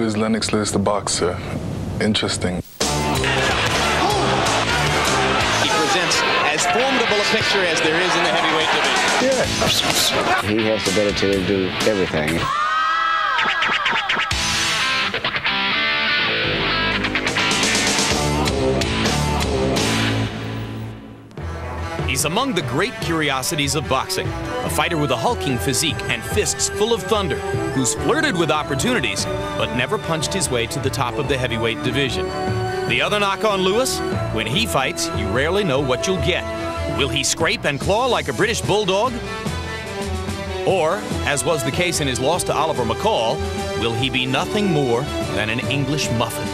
Who is Lennox Lewis, the boxer? Interesting. He presents as formidable a picture as there is in the heavyweight division. Yeah. He has the ability to do everything. He's among the great curiosities of boxing. A fighter with a hulking physique and fists full of thunder, who's flirted with opportunities, but never punched his way to the top of the heavyweight division. The other knock on Lewis? When he fights, you rarely know what you'll get. Will he scrape and claw like a British bulldog? Or, as was the case in his loss to Oliver McCall, will he be nothing more than an English muffin?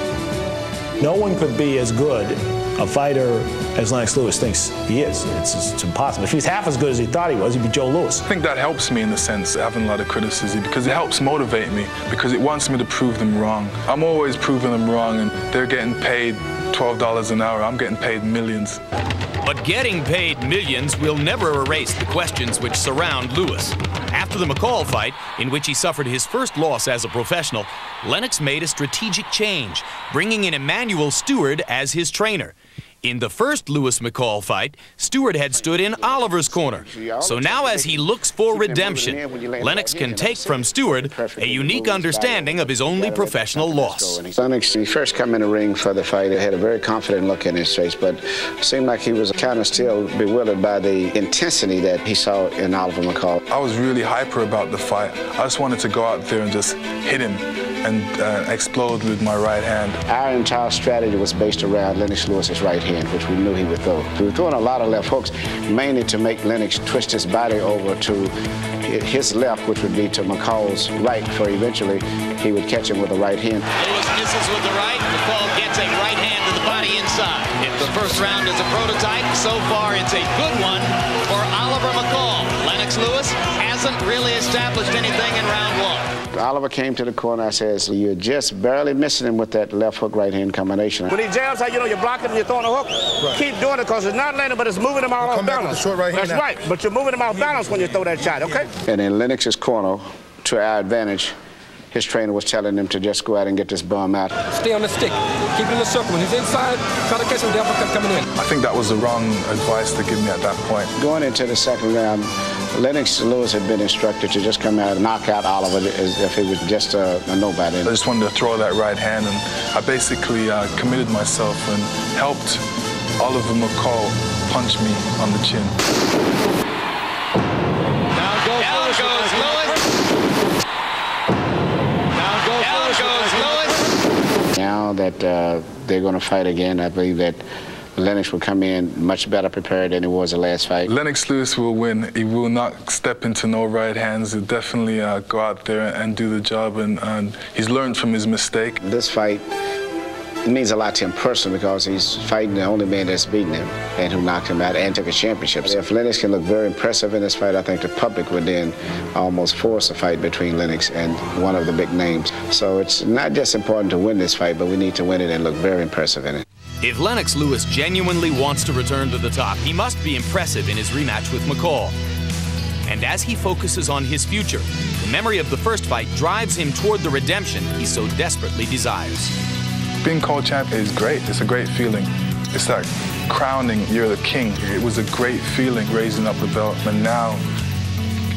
No one could be as good a fighter as Lennox Lewis thinks he is. It's, it's, impossible. If he's half as good as he thought he was, he'd be Joe Louis. I think that helps me in the sense having a lot of criticism because it helps motivate me because it wants me to prove them wrong. I'm always proving them wrong and they're getting paid $12 an hour. I'm getting paid millions. But getting paid millions will never erase the questions which surround Lewis. After the McCall fight, in which he suffered his first loss as a professional, Lennox made a strategic change, bringing in Emanuel Steward as his trainer. In the first Lewis McCall fight, Steward had stood in Oliver's corner. So now as he looks for redemption, Lennox can take from Steward a unique understanding of his only professional loss. Lennox, he first come in the ring for the fight, he had a very confident look in his face, but seemed like he was kind of still bewildered by the intensity that he saw in Oliver McCall. I was really hyper about the fight. I just wanted to go out there and just hit him and uh, explode with my right hand. Our entire strategy was based around Lennox Lewis's right hand, which we knew he would throw. We were throwing a lot of left hooks, mainly to make Lennox twist his body over to his left, which would be to McCall's right, for eventually he would catch him with the right hand. Lewis misses with the right. McCall gets a right hand to the body inside. If the first round is a prototype, so far it's a good one for Oliver McCall. Lennox Lewis hasn't really established anything in round one. Oliver came to the corner. I says, "You're just barely missing him with that left hook right hand combination." When he jabs, how you know you're blocking and you're throwing a hook. Right. Keep doing it because it's not landing, but it's moving him out of balance. short right That's now. right. But you're moving him out of balance when you throw that shot. Okay. And in Lennox's corner, to our advantage, his trainer was telling him to just go out and get this bum out. Stay on the stick. Keep it in the circle. When he's inside, try to catch him with the uppercut coming in. I think that was the wrong advice to give me at that point. Going into the second round, Lennox Lewis had been instructed to just come out and knock out Oliver as if he was just a, a nobody. I just wanted to throw that right hand, and I basically uh, committed myself and helped Oliver McCall punch me on the chin. Now goes Down Lewis. goes Lewis. Down goes Down Lewis. goes Lewis. Now that uh, they're going to fight again, I believe that Lennox will come in much better prepared than he was the last fight. Lennox Lewis will win. He will not step into no right hands. He'll definitely uh, go out there and do the job, and, and he's learned from his mistake. This fight it means a lot to him personally because he's fighting the only man that's beaten him and who knocked him out and took a championship. If Lennox can look very impressive in this fight, I think the public would then almost force a fight between Lennox and one of the big names. So it's not just important to win this fight, but we need to win it and look very impressive in it. If Lennox Lewis genuinely wants to return to the top, he must be impressive in his rematch with McCall. And as he focuses on his future, the memory of the first fight drives him toward the redemption he so desperately desires. Being called champ is great. It's a great feeling. It's like crowning, you're the king. It was a great feeling raising up the belt, and now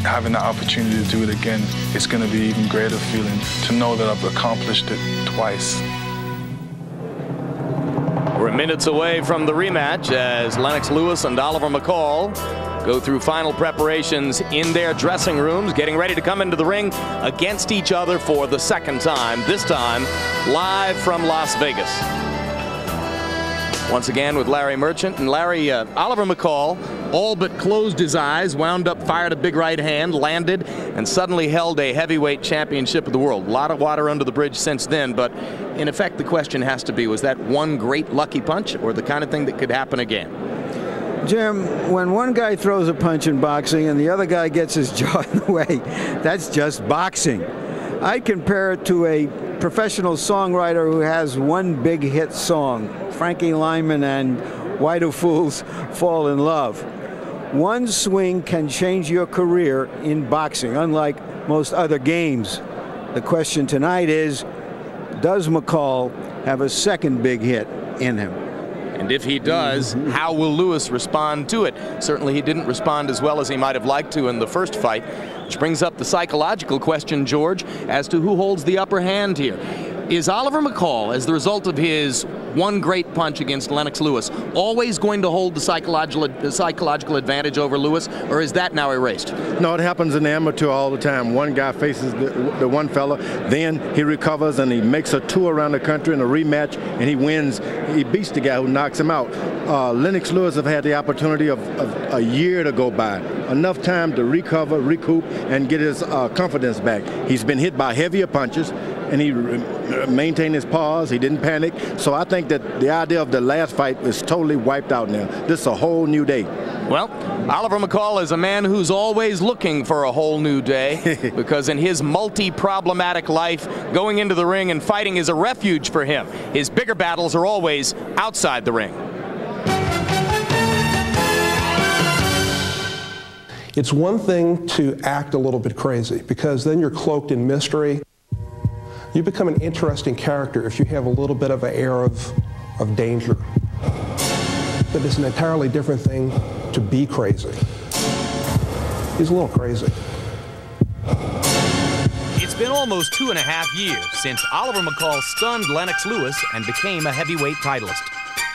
having that opportunity to do it again, it's going to be even greater feeling to know that I've accomplished it twice. Minutes away from the rematch as Lennox Lewis and Oliver McCall go through final preparations in their dressing rooms, getting ready to come into the ring against each other for the second time, this time live from Las Vegas. Once again with Larry Merchant. And Larry, uh, Oliver McCall all but closed his eyes, wound up, fired a big right hand, landed, and suddenly held a heavyweight championship of the world. A lot of water under the bridge since then, but in effect, the question has to be, was that one great lucky punch or the kind of thing that could happen again? Jim, when one guy throws a punch in boxing and the other guy gets his jaw in the way, that's just boxing. I compare it to a professional songwriter who has one big hit song, Frankie Lymon and Why Do Fools Fall in Love. One swing can change your career in boxing, unlike most other games. The question tonight is, does McCall have a second big hit in him? And if he does, how will Lewis respond to it? Certainly he didn't respond as well as he might have liked to in the first fight, which brings up the psychological question, George, as to who holds the upper hand here. Is Oliver McCall, as the result of his one great punch against Lennox Lewis, always going to hold the psychological, the psychological advantage over Lewis, or is that now erased? No, it happens in amateur all the time. One guy faces the, the one fella, then he recovers and he makes a tour around the country in a rematch, and he wins. He beats the guy who knocks him out. Uh, Lennox Lewis have had the opportunity of, of, a year to go by, enough time to recover, recoup, and get his uh, confidence back. He's been hit by heavier punches and he maintained his pause. He didn't panic. So I think that the idea of the last fight is totally wiped out now. This is a whole new day. Well, Oliver McCall is a man who's always looking for a whole new day because in his multi-problematic life, going into the ring and fighting is a refuge for him. His bigger battles are always outside the ring. It's one thing to act a little bit crazy because then you're cloaked in mystery. You become an interesting character if you have a little bit of an air of, of danger. But it's an entirely different thing to be crazy. He's a little crazy. It's been almost two and a half years since Oliver McCall stunned Lennox Lewis and became a heavyweight titleist.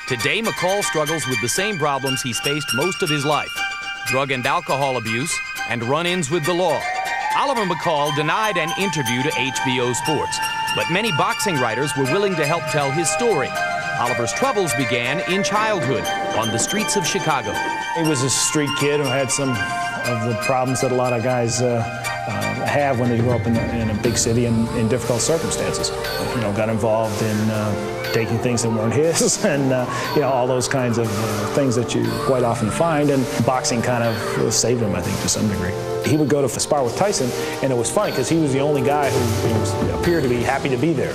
Today, McCall struggles with the same problems he's faced most of his life drug and alcohol abuse and run ins with the law. Oliver McCall denied an interview to HBO Sports, but many boxing writers were willing to help tell his story. Oliver's troubles began in childhood on the streets of Chicago. He was a street kid who had some of the problems that a lot of guys uh, uh, have when they grow up in, in a big city and in, difficult circumstances. You know, got involved in uh, taking things that weren't his, and uh, you know all those kinds of uh, things that you quite often find. And boxing kind of saved him, I think, to some degree he would go to spar with Tyson, and it was funny because he was the only guy who was, appeared to be happy to be there.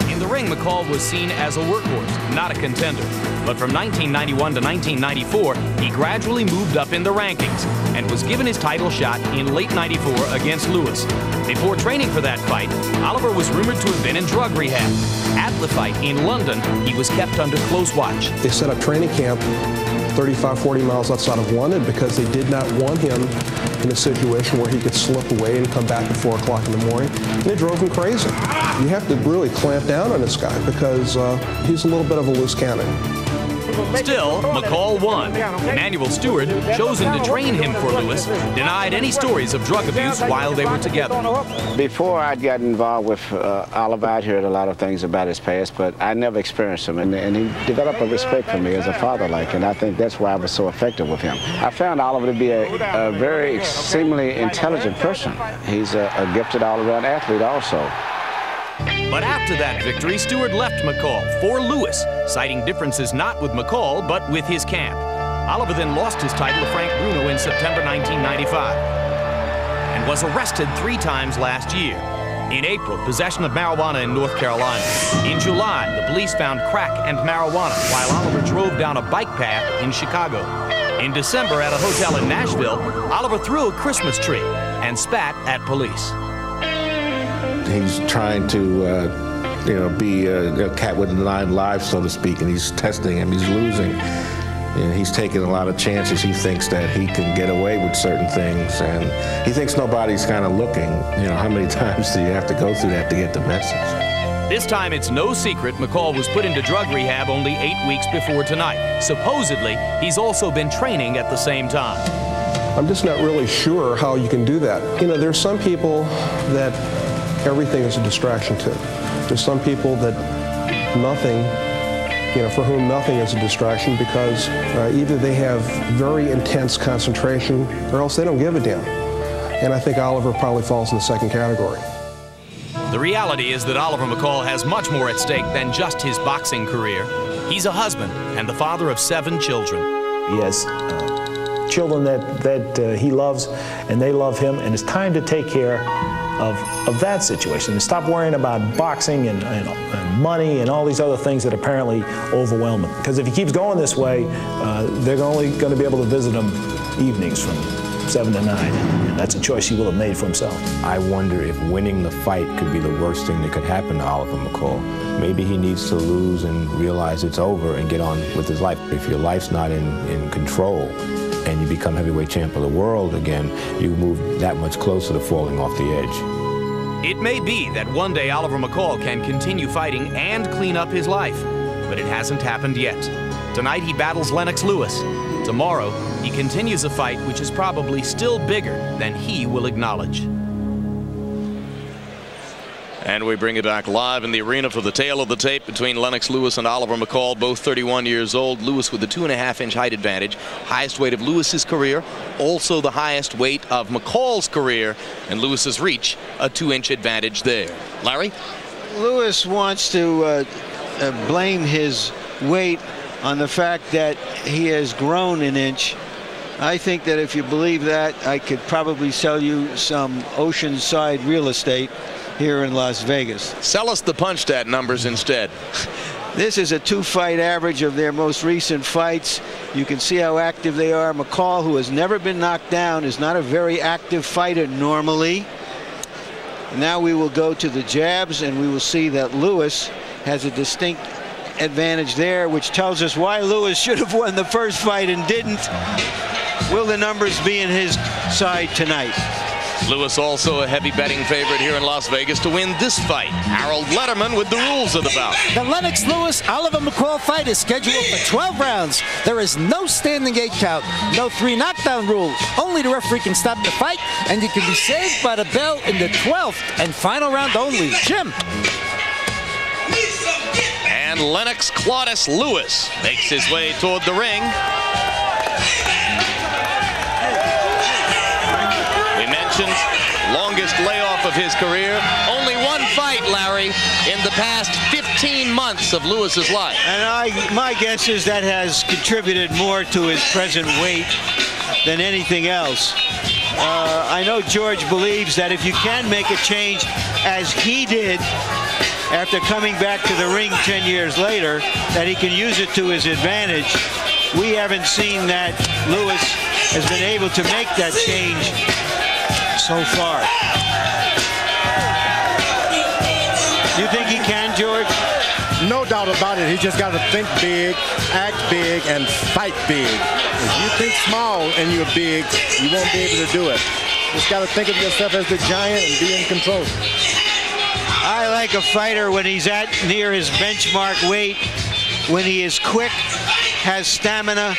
In the ring, McCall was seen as a workhorse, not a contender. But from 1991 to 1994, he gradually moved up in the rankings and was given his title shot in late 94 against Lewis. Before training for that fight, Oliver was rumored to have been in drug rehab. At the fight in London, he was kept under close watch. They set up training camp 35, 40 miles outside of London because they did not want him in a situation where he could slip away and come back at 4 o'clock in the morning. And it drove him crazy. You have to really clamp down on this guy because uh, he's a little bit of a loose cannon. Still, McCall won. Emanuel Steward, chosen to train him for Lewis, denied any stories of drug abuse while they were together. Before I'd gotten involved with uh, Oliver, I'd heard a lot of things about his past, but I never experienced him, and, and he developed a respect for me as a father-like, and I think that's why I was so effective with him. I found Oliver to be a, a very extremely intelligent person. He's a, a gifted all-around athlete also. But after that victory, Steward left McCall for Lewis, citing differences not with McCall, but with his camp. Oliver then lost his title to Frank Bruno in September 1995 and was arrested three times last year. In April, possession of marijuana in North Carolina. In July, the police found crack and marijuana while Oliver drove down a bike path in Chicago. In December, at a hotel in Nashville, Oliver threw a Christmas tree and spat at police he's trying to, uh, you know, be a, a, cat with nine lives, so to speak, and he's testing him. He's losing. And he's taking a lot of chances. He thinks that he can get away with certain things, and he thinks nobody's kind of looking. You know, how many times do you have to go through that to get the message? This time, it's no secret McCall was put into drug rehab only eight weeks before tonight. Supposedly, he's also been training at the same time. I'm just not really sure how you can do that. You know, there's some people that everything is a distraction to. There's some people that nothing, you know, for whom nothing is a distraction because uh, either they have very intense concentration or else they don't give a damn. And I think Oliver probably falls in the second category. The reality is that Oliver McCall has much more at stake than just his boxing career. He's a husband and the father of seven children. He has uh, children that, that uh, he loves and they love him, and it's time to take care of, of that situation and stop worrying about boxing and, and, and, money and all these other things that apparently overwhelm him. Because if he keeps going this way, uh, they're only going to be able to visit him evenings from seven to nine. And that's a choice he will have made for himself. I wonder if winning the fight could be the worst thing that could happen to Oliver McCall. Maybe he needs to lose and realize it's over and get on with his life. If your life's not in, in control and you become heavyweight champ of the world again, you move that much closer to falling off the edge. It may be that one day Oliver McCall can continue fighting and clean up his life, but it hasn't happened yet. Tonight he battles Lennox Lewis. Tomorrow, he continues a fight which is probably still bigger than he will acknowledge. And we bring it back live in the arena for the tail of the tape between Lennox Lewis and Oliver McCall, both 31 years old. Lewis with the two and a half inch height advantage, highest weight of Lewis's career, also the highest weight of McCall's career, and Lewis's reach a two inch advantage there. Larry? Lewis wants to uh, uh, blame his weight on the fact that he has grown an inch. I think that if you believe that, I could probably sell you some oceanside real estate here in Las Vegas. Sell us the punch stat numbers instead. This is a two-fight average of their most recent fights. You can see how active they are. McCall, who has never been knocked down, is not a very active fighter normally. Now we will go to the jabs, and we will see that Lewis has a distinct advantage there, which tells us why Lewis should have won the first fight and didn't. Will the numbers be in his side tonight? Lewis also a heavy betting favorite here in Las Vegas to win this fight. Harold Lederman with the rules of the bout. The Lennox Lewis Oliver McCall fight is scheduled for 12 rounds. There is no standing eight count, no three knockdown rule. Only the referee can stop the fight, and you can be saved by the bell in the 12th and final round only. Jim. And Lennox Claudius Lewis makes his way toward the ring. Longest layoff of his career. Only one fight, Larry, in the past 15 months of Lewis's life. And I, my guess is that has contributed more to his present weight than anything else. Uh, I know George believes that if you can make a change, as he did after coming back to the ring 10 years later, that he can use it to his advantage. We haven't seen that Lewis has been able to make that change so far. You think he can, George? No doubt about it. He just got to think big, act big, and fight big. If you think small and you're big, you won't be able to do it. Just got to think of yourself as the giant and be in control. I like a fighter when he's at near his benchmark weight, when he is quick, has stamina.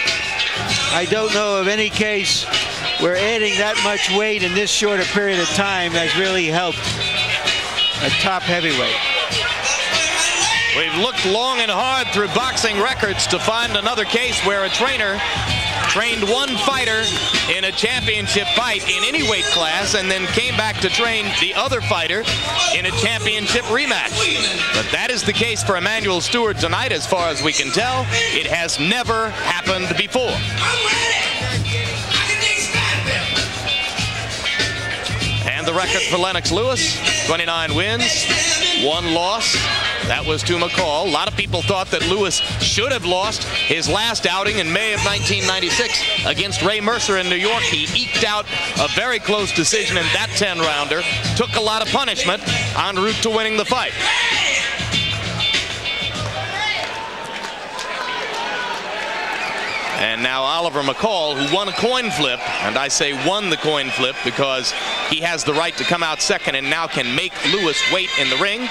I don't know of any case where adding that much weight in this short a period of time has really helped a top heavyweight. We've looked long and hard through boxing records to find another case where a trainer trained one fighter in a championship fight in any weight class and then came back to train the other fighter in a championship rematch. But that is the case for Emanuel Steward tonight as far as we can tell. It has never happened before. The record for Lennox Lewis. 29 wins, one loss. That was to McCall. A lot of people thought that Lewis should have lost his last outing in May of 1996 against Ray Mercer in New York. He eked out a very close decision in that 10-rounder, took a lot of punishment en route to winning the fight. And now Oliver McCall, who won a coin flip, and I say won the coin flip because he has the right to come out second and now can make Lewis wait in the ring,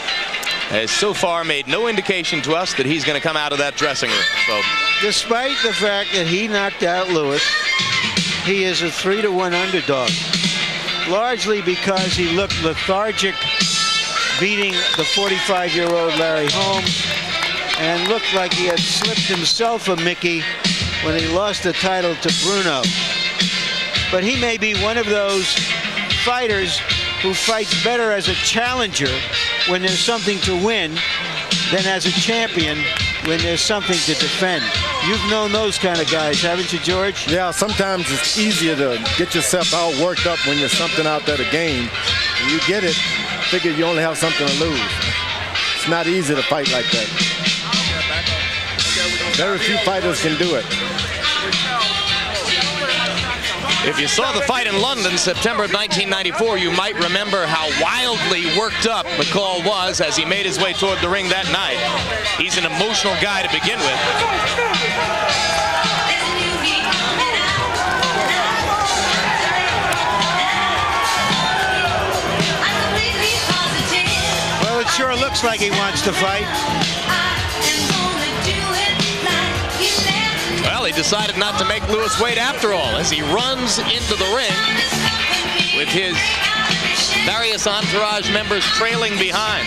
has so far made no indication to us that he's going to come out of that dressing room. So, Despite the fact that he knocked out Lewis, he is a three to one underdog, largely because he looked lethargic beating the 45-year-old Larry Holmes and looked like he had slipped himself a Mickey when he lost the title to Bruno. But he may be one of those fighters who fights better as a challenger when there's something to win than as a champion when there's something to defend. You've known those kind of guys, haven't you, George? Yeah, sometimes it's easier to get yourself all worked up when there's something out there to gain. When you get it, figure you only have something to lose. It's not easy to fight like that. Very few fighters can do it. If you saw the fight in London, September of 1994, you might remember how wildly worked up McCall was as he made his way toward the ring that night. He's an emotional guy to begin with. Well, it sure looks like he wants to fight. Well, he decided not to make Lewis wait after all as he runs into the ring with his various entourage members trailing behind.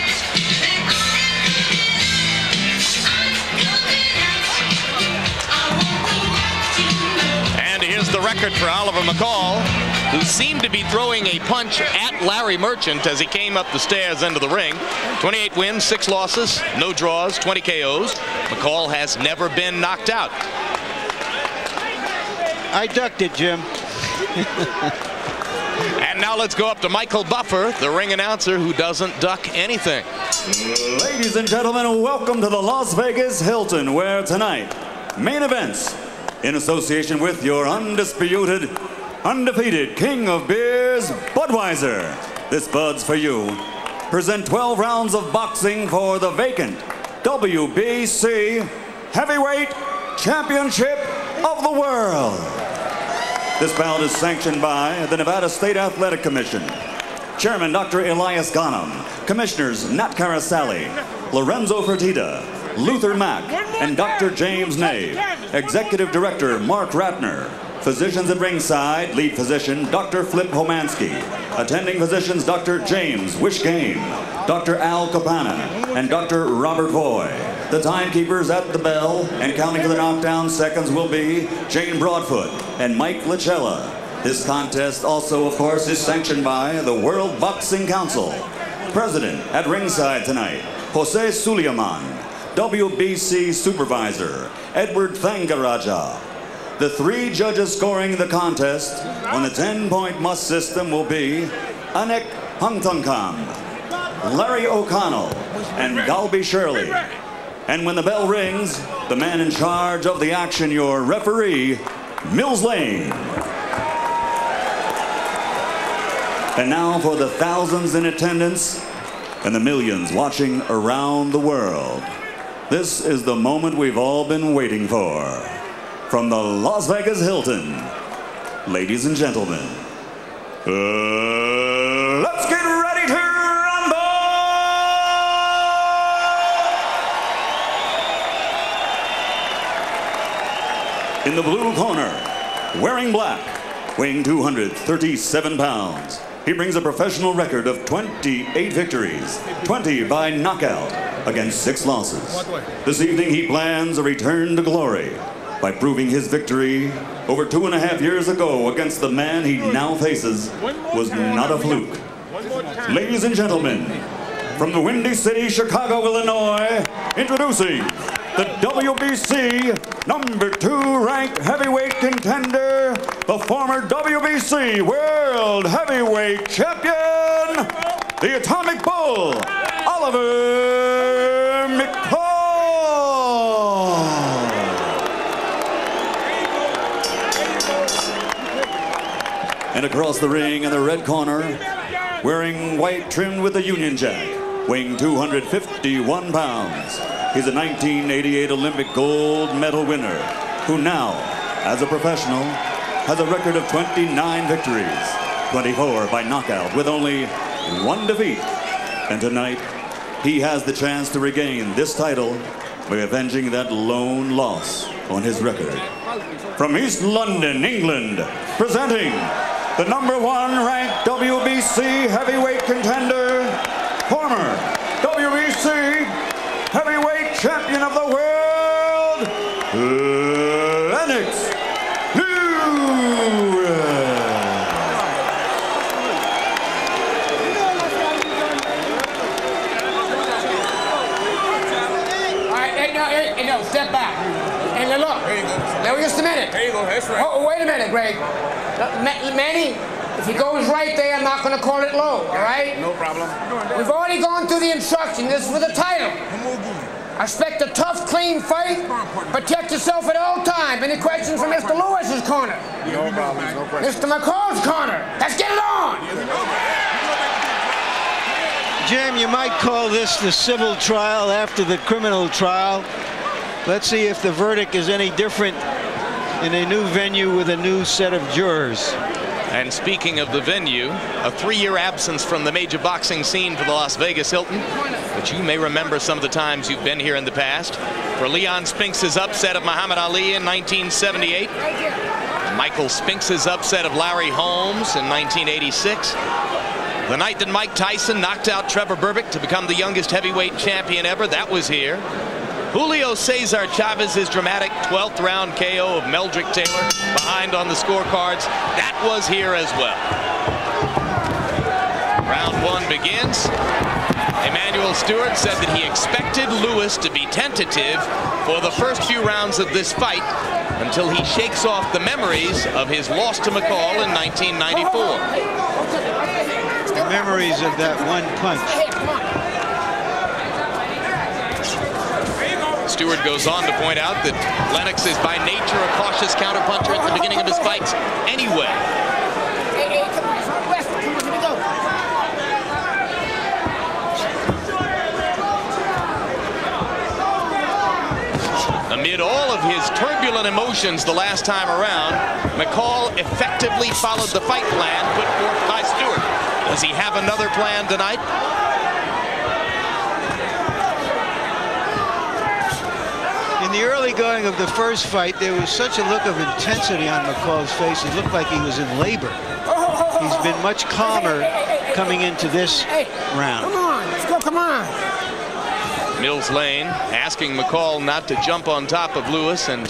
And here's the record for Oliver McCall, who seemed to be throwing a punch at Larry Merchant as he came up the stairs into the ring. 28 wins, 6 losses, no draws, 20 KOs. McCall has never been knocked out. I ducked it, Jim. And now let's go up to Michael Buffer, the ring announcer who doesn't duck anything. Ladies and gentlemen, welcome to the Las Vegas Hilton, where tonight, main events, in association with your undisputed, undefeated king of beers, Budweiser. This Bud's for you. Present 12 rounds of boxing for the vacant WBC Heavyweight Championship of the World. This bout is sanctioned by the Nevada State Athletic Commission. Chairman Dr. Elias Ghanem, Commissioners Nat Carasali, Lorenzo Fertitta, Luther Mack, and Dr. James Nave. Executive Director Mark Ratner. Physicians at ringside, lead physician Dr. Flip Homansky. Attending physicians Dr. James Wishgame, Dr. Al Capana, and Dr. Robert Voy. The timekeepers at the bell and counting to the knockdown seconds will be Jane Broadfoot and Mike Lachella. This contest also, of course, is sanctioned by the World Boxing Council. President at ringside tonight, Jose Sulaiman. WBC Supervisor, Edward Thangaraja. The three judges scoring the contest on the 10-point must system will be Anek Hongtongkam, Larry O'Connell, and Dalby Shirley. And when the bell rings, the man in charge of the action, your referee, Mills Lane. And now for the thousands in attendance and the millions watching around the world. This is the moment we've all been waiting for. From the Las Vegas Hilton, ladies and gentlemen, uh, In the blue corner, wearing black, weighing 237 pounds, he brings a professional record of 28 victories, 20 by knockout, against six losses. This evening he plans a return to glory by proving his victory over two and a half years ago against the man he now faces was not a fluke. Ladies and gentlemen, from the Windy City, Chicago, Illinois, introducing the WBC number two ranked heavyweight contender, the former WBC World Heavyweight Champion, the Atomic Bull, Oliver McCall. And across the ring in the red corner, wearing white trimmed with a Union Jack, weighing 251 pounds. He's a 1988 Olympic gold medal winner who now, as a professional, has a record of 29 victories, 24 by knockout with only one defeat. And tonight, he has the chance to regain this title by avenging that lone loss on his record. From East London, England, presenting the number one ranked WBC heavyweight contender, former WBC champion of the world, Lennox Lewis. All right, hey, no, hey, hey, no, step back. Hey, now look. There you go. Now, just a minute. There you go, that's right. Oh, wait a minute, Greg. Uh, Manny, if he goes right there, I'm not going to call it low, all right? No problem. We've already gone through the instruction. This is for the title. I expect a tough, clean fight. Protect yourself at all times. Any questions for Mr. Lewis's corner? No problems, No question. Mr. McCall's corner. Let's get it on. Jim, you might call this the civil trial after the criminal trial. Let's see if the verdict is any different in a new venue with a new set of jurors. And speaking of the venue, a three-year absence from the major boxing scene for the Las Vegas Hilton. But you may remember some of the times you've been here in the past. For Leon Spinks' upset of Muhammad Ali in 1978. Michael Spinks' upset of Larry Holmes in 1986. The night that Mike Tyson knocked out Trevor Berbick to become the youngest heavyweight champion ever, that was here. Julio Cesar Chavez's dramatic 12th round KO of Meldrick Taylor behind on the scorecards, was here as well. Round one begins. Emanuel Steward said that he expected Lewis to be tentative for the first few rounds of this fight until he shakes off the memories of his loss to McCall in 1994. The memories of that one punch. Steward goes on to point out that Lennox is by nature a cautious counterpuncher at the beginning of his fights anyway. Amid all of his turbulent emotions the last time around, McCall effectively followed the fight plan put forth by Steward. Does he have another plan tonight? In the early going of the first fight, there was such a look of intensity on McCall's face. It looked like he was in labor. He's been much calmer coming into this round. Come on, let's go, come on. Mills Lane asking McCall not to jump on top of Lewis and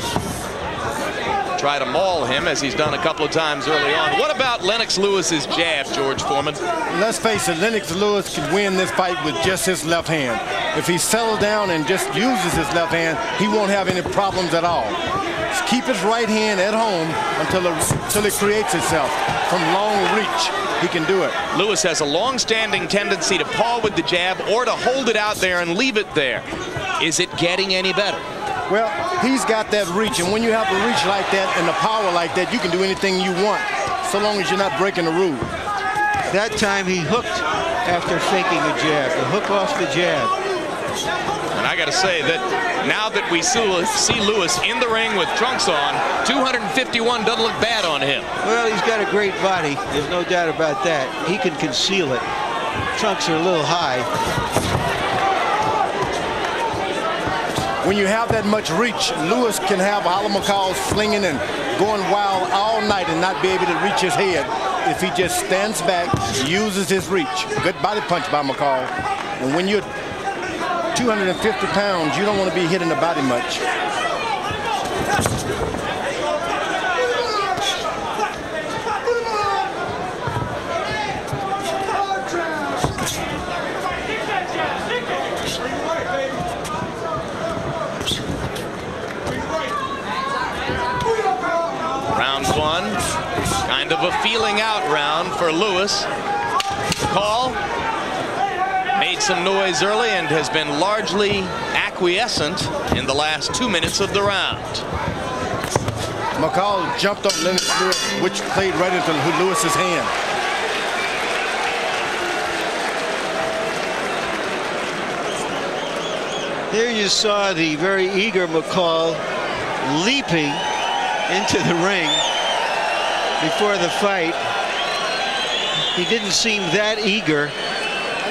try to maul him as he's done a couple of times early on. What about Lennox Lewis's jab, George Foreman? Let's face it, Lennox Lewis can win this fight with just his left hand. If he settles down and just uses his left hand, he won't have any problems at all. Just keep his right hand at home until it, until it creates itself. From long reach, he can do it. Lewis has a long-standing tendency to paw with the jab or to hold it out there and leave it there. Is it getting any better? Well, he's got that reach, and when you have a reach like that and the power like that, you can do anything you want, so long as you're not breaking the rule. That time he hooked after faking a jab, the hook off the jab. And I got to say that now that we see Lewis in the ring with trunks on, 251 doesn't look bad on him. Well, he's got a great body. There's no doubt about that. He can conceal it. Trunks are a little high. When you have that much reach, Lewis can have Holler McCall slinging and going wild all night and not be able to reach his head if he just stands back, uses his reach. Good body punch by McCall. And when you're 250 pounds, you don't want to be hitting the body much. Of a feeling out round for Lewis. Call made some noise early and has been largely acquiescent in the last two minutes of the round. McCall jumped up Lennox Lewis, which played right into Lewis's hand. Here you saw the very eager McCall leaping into the ring before the fight. He didn't seem that eager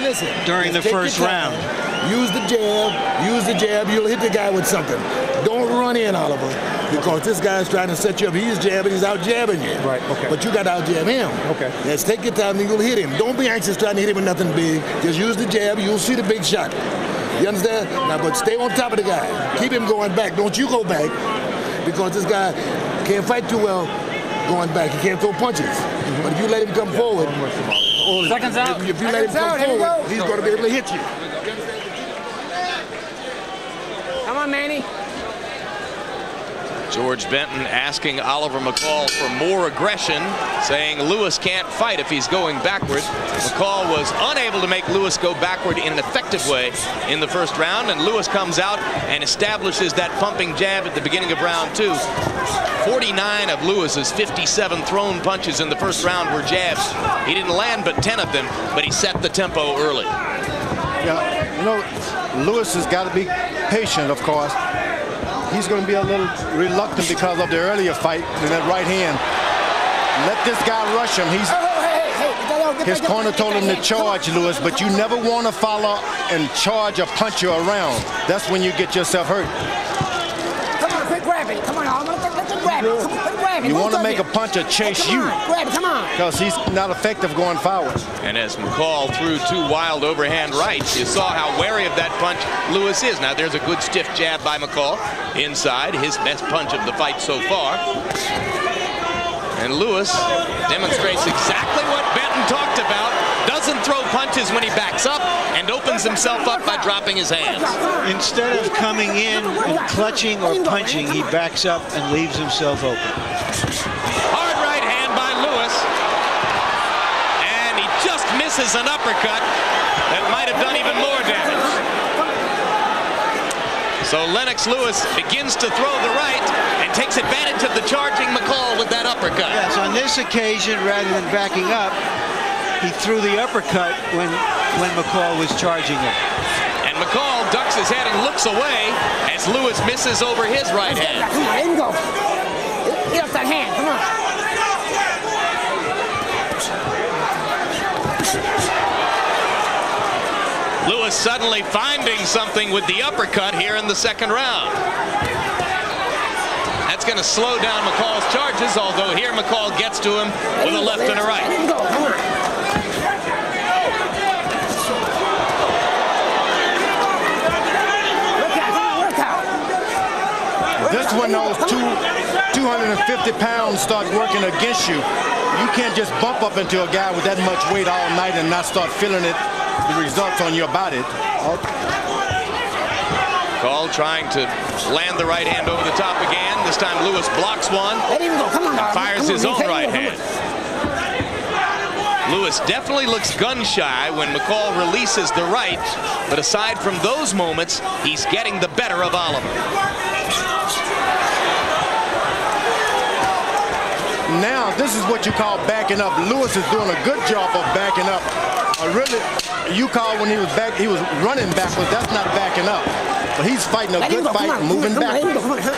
Listen, during the first round. Use the jab. Use the jab. You'll hit the guy with something. Don't run in, Oliver, because this guy's trying to set you up. He's jabbing. He's out jabbing you. Right. Okay. But you got to out jab him. Okay. Let's take your time and you'll hit him. Don't be anxious trying to hit him with nothing big. Just use the jab. You'll see the big shot. You understand? Now, but stay on top of the guy. Keep him going back. Don't you go back, because this guy can't fight too well going back. He can't throw punches. Mm-hmm. But if you let him come forward, Seconds out. If you let him Seconds out. Here we forward, go. he's going to be able to hit you. Come on, Manny. George Benton asking Oliver McCall for more aggression, saying Lewis can't fight if he's going backward. McCall was unable to make Lewis go backward in an effective way in the first round, and Lewis comes out and establishes that pumping jab at the beginning of round two. 49 of Lewis's 57 thrown punches in the first round were jabs. He didn't land but 10 of them, but he set the tempo early. Yeah, you know, Lewis has got to be patient, of course he's going to be a little reluctant because of the earlier fight in that right hand. Let this guy rush him. He's his corner told him to charge Lewis, but you never want to follow and charge or punch you around. That's when you get yourself hurt. Come on, quick grab it. Come on, I'm gonna grab it. Quick grab it. You want to make a punch puncher chase come you. On, grab it, come on. Because he's not effective going forward. And as McCall threw two wild overhand rights, you saw how wary of that punch Lewis is. Now there's a good stiff jab by McCall inside, his best punch of the fight so far. And Lewis demonstrates exactly what Benton talked about. Doesn't throw punches when he backs up and opens himself up by dropping his hands. Instead of coming in and clutching or punching, he backs up and leaves himself open. Hard right hand by Lewis. And he just misses an uppercut that might have done even more damage. So Lennox Lewis begins to throw the right and takes advantage of the charging McCall with that uppercut. Yes, on this occasion, rather than backing up, he threw the uppercut when, when McCall was charging him. And McCall ducks his head and looks away as Lewis misses over his right hand. Come on, let him go. Get off that hand, come on. Lewis suddenly finding something with the uppercut here in the second round. That's going to slow down McCall's charges, although here McCall gets to him with a left and a right. This when those two, 250 pounds start working against you. You can't just bump up into a guy with that much weight all night and not start feeling it, the results on your body. Call trying to land the right hand over the top again. This time Lewis blocks one and fires his own right hand. Lewis definitely looks gun shy when McCall releases the right, but aside from those moments, he's getting the better of Oliver. Now, this is what you call backing up. Lewis is doing a good job of backing up. Uh, really, you call when he was back, he was running backwards. That's not backing up. But he's fighting a Let good go. Fight, on, moving come on, let him back. go. Come on, huh?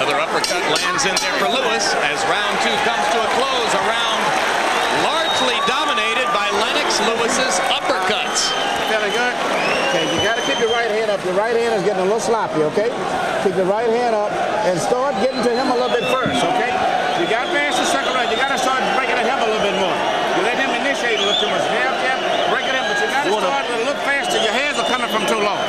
Another uppercut lands in there for Lewis as round two comes to a close. A round largely dominated by Lennox Lewis's uppercuts. Feeling good? Okay, you got to keep your right hand up. Your right hand is getting a little sloppy, okay? Keep your right hand up and start getting to him a little bit first, okay? You got past the second round. You got to start breaking at him a little bit more. You let him initiate a little too much. Jab, jab, break it in, but you got to start a little faster. Your hands are coming from too long,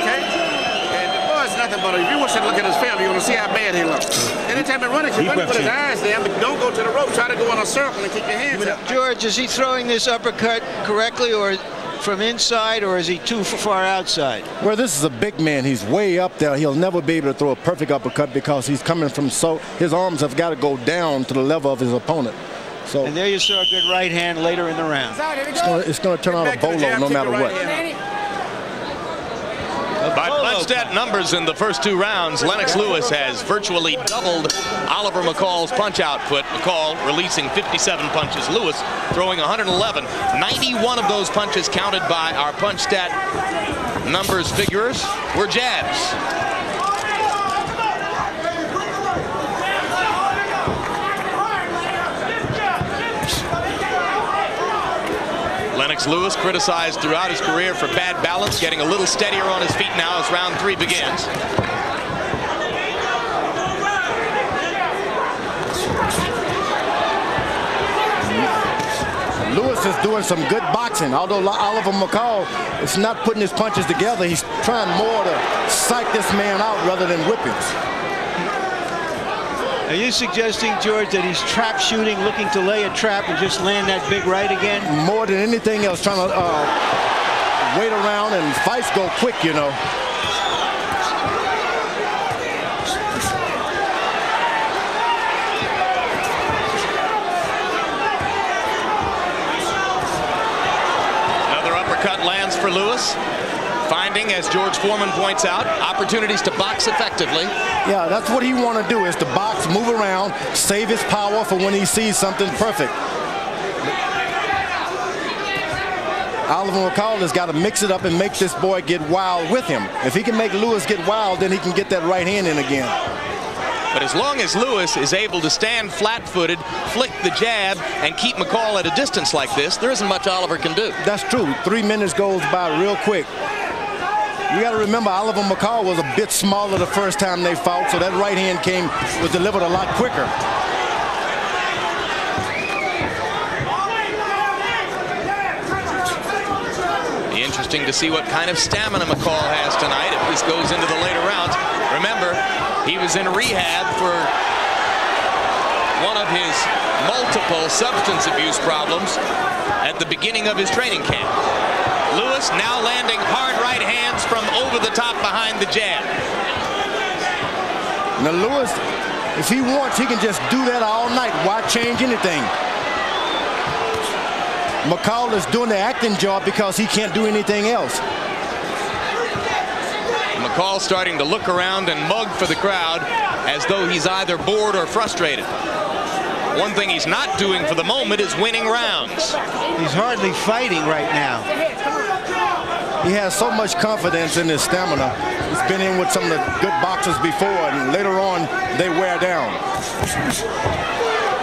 okay? And the boy's nothing but, if you want to look at his film, you're going to see how bad he looks. Anytime he runs, you run with his eyes there, but don't go to the rope. Try to go in a circle and keep your hands up. George, is he throwing this uppercut correctly or from inside or is he too far outside? Well, this is a big man. He's way up there. He'll never be able to throw a perfect uppercut because he's coming from so his arms have got to go down to the level of his opponent. So And there you saw a good right hand later in the round. it's going to it's going to turn out a bolo no matter what. By punch-stat numbers in the first two rounds, Lennox Lewis has virtually doubled Oliver McCall's punch output. McCall releasing 57 punches, Lewis throwing 111. 91 of those punches counted by our punch-stat numbers figurers were jabs. Lewis criticized throughout his career for bad balance, getting a little steadier on his feet now as round three begins. Lewis is doing some good boxing, although Oliver McCall is not putting his punches together. He's trying more to psych this man out rather than whippings. Are you suggesting, George, that he's trap shooting, looking to lay a trap and just land that big right again? More than anything else, trying to uh, wait around and fights go quick, you know. Another uppercut lands for Lewis. Finding, as George Foreman points out, opportunities to box effectively. Yeah, that's what he want to do is to box, move around, save his power for when he sees something perfect. Oliver McCall has got to mix it up and make this boy get wild with him. If he can make Lewis get wild, then he can get that right hand in again. But as long as Lewis is able to stand flat-footed, flick the jab, and keep McCall at a distance like this, there isn't much Oliver can do. That's true. Three minutes goes by real quick. You got to remember, Oliver McCall was a bit smaller the first time they fought, so that right hand came was delivered a lot quicker. Interesting to see what kind of stamina McCall has tonight if this goes into the later rounds. Remember, he was in rehab for one of his multiple substance abuse problems at the beginning of his training camp. Lewis now landing hard right hands from over the top behind the jab. Now Lewis, if he wants, he can just do that all night. Why change anything? McCall is doing the acting job because he can't do anything else. McCall starting to look around and mug for the crowd as though he's either bored or frustrated. One thing he's not doing for the moment is winning rounds. He's hardly fighting right now. He has so much confidence in his stamina. He's been in with some of the good boxers before, and later on, they wear down.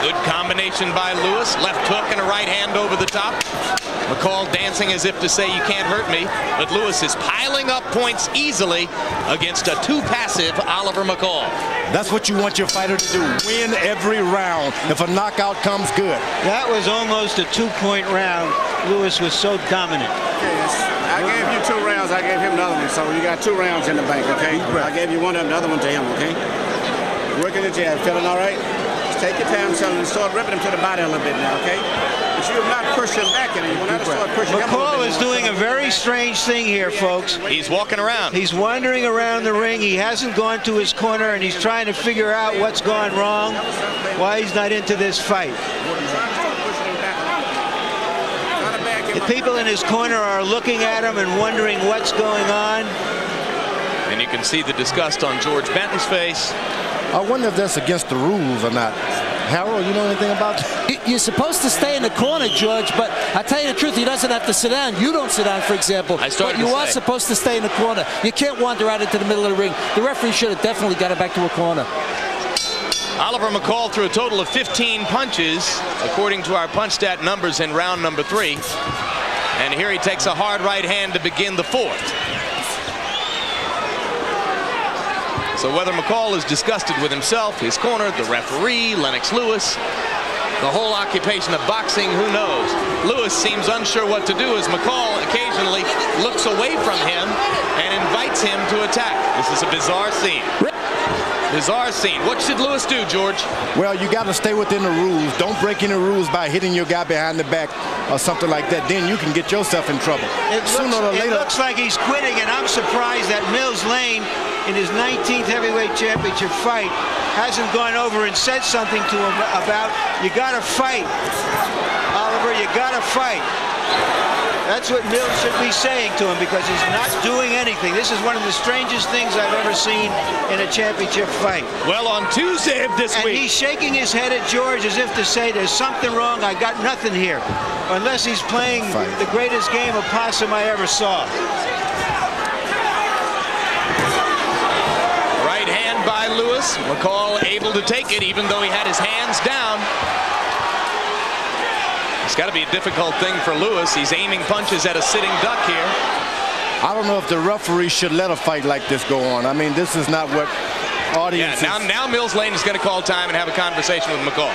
Good combination by Lewis. Left hook and a right hand over the top. McCall dancing as if to say you can't hurt me. But Lewis is piling up points easily against a too passive Oliver McCall. That's what you want your fighter to do. Win every round. If a knockout comes, good. That was almost a two-point round. Lewis was so dominant. I gave you two rounds. I gave him another one. So you got two rounds in the bank, okay? I gave you one of them, the other one to him, okay? Working the jab. Feeling all right? Just take your time, son, and start ripping him to the body a little bit now, okay? But you have not pushed him back any. You're start pushing him a little McCall is doing a very strange thing here, folks. He's walking around. He's wandering around the ring. He hasn't gone to his corner, and he's trying to figure out what's gone wrong, why he's not into this fight. The people in his corner are looking at him and wondering what's going on. And you can see the disgust on George Benton's face. I wonder if that's against the rules or not. Harold, you know anything about that? You're supposed to stay in the corner, George, but I tell you the truth, he doesn't have to sit down. You don't sit down, for example. I started but you to are say. supposed to stay in the corner. You can't wander out into the middle of the ring. The referee should have definitely got it back to a corner. Oliver McCall threw a total of 15 punches, according to our punch stat numbers in round number three. And here he takes a hard right hand to begin the fourth. So whether McCall is disgusted with himself, his corner, the referee, Lennox Lewis, the whole occupation of boxing, who knows? Lewis seems unsure what to do as McCall occasionally looks away from him and invites him to attack. This is a bizarre scene. Bizarre scene. What should Lewis do, George? Well, you got to stay within the rules. Don't break any rules by hitting your guy behind the back or something like that. Then you can get yourself in trouble. It Sooner looks, or it looks like he's quitting, and I'm surprised that Mills Lane, in his 19th heavyweight championship fight, hasn't gone over and said something to him about, you got to fight. Oliver, you got to fight. That's what Mills should be saying to him because he's not doing anything. This is one of the strangest things I've ever seen in a championship fight. Well, on Tuesday of this and week. he's shaking his head at George as if to say, there's something wrong, I got nothing here. Unless he's playing the greatest game of possum I ever saw. Right hand McCall able to take it even though he had his hands down. It's got to be a difficult thing for Lewis. He's aiming punches at a sitting duck here. I don't know if the referee should let a fight like this go on. I mean, this is not what Yeah, audiences. now, now Mills Lane is going to call time and have a conversation with McCall.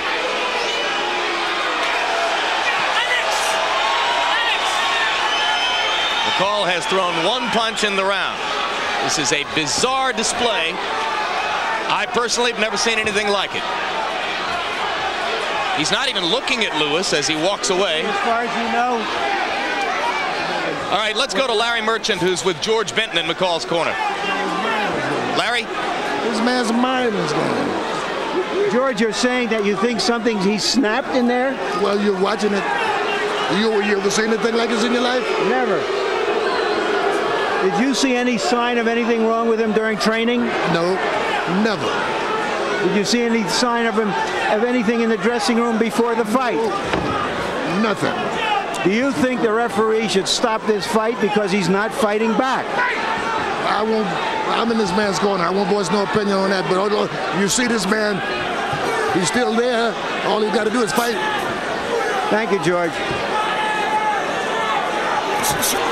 McCall has thrown one punch in the round. This is a bizarre display. I personally have never seen anything like it. He's not even looking at Lewis as he walks away. As far as you know, All right, let's go to Larry Merchant, who's with George Benton in McCall's corner. Larry? This man's mind is gone. George, you're saying that you think something he snapped in there? Well, you're watching it. You, you ever seen anything like this in your life? Never. Did you see any sign of anything wrong with him during training? No, never. Did you see any sign of him of anything in the dressing room before the fight? Nothing. Do you think the referee should stop this fight because he's not fighting back? I won't. I'm in this man's corner. I won't voice no opinion on that. But you see this man, he's still there. All you got to do is fight. Thank you, George.